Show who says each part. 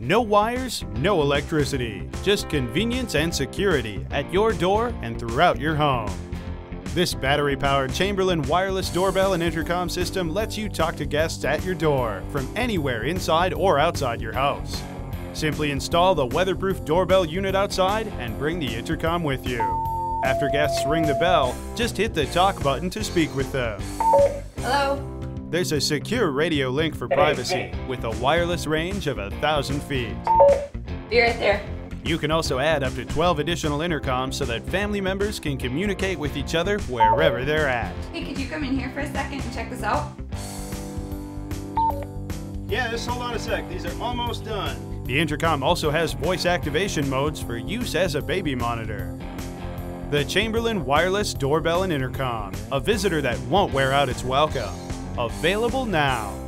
Speaker 1: No wires, no electricity, just convenience and security at your door and throughout your home. This battery powered Chamberlain wireless doorbell and intercom system lets you talk to guests at your door from anywhere inside or outside your house. Simply install the weatherproof doorbell unit outside and bring the intercom with you. After guests ring the bell, just hit the talk button to speak with them.
Speaker 2: Hello?
Speaker 1: There's a secure radio link for privacy with a wireless range of a thousand feet.
Speaker 2: Be right there.
Speaker 1: You can also add up to 12 additional intercoms so that family members can communicate with each other wherever they're at.
Speaker 2: Hey, could you come in here for a second and check this out?
Speaker 1: Yeah, just hold on a sec. These are almost done. The intercom also has voice activation modes for use as a baby monitor. The Chamberlain Wireless Doorbell and Intercom, a visitor that won't wear out its welcome. Available now.